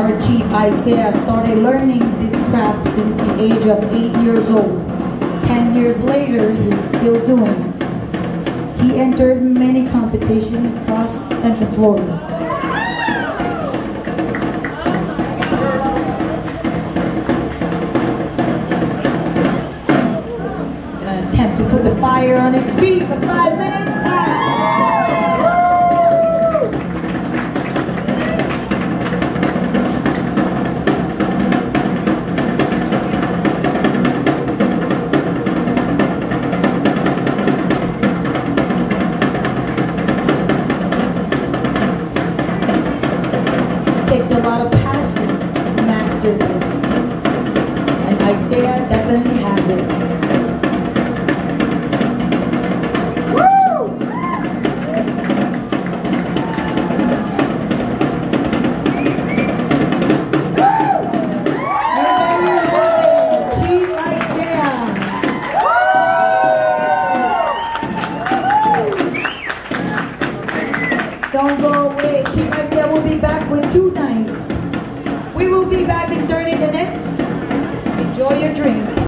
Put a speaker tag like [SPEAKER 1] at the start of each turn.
[SPEAKER 1] Our Chief Isaiah started learning this craft since the age of eight years old. Ten years later, he's still doing it. He entered many competitions across Central Florida. In an attempt to put the fire on his feet for five minutes. A lot of passion master this. And Isaiah definitely has it.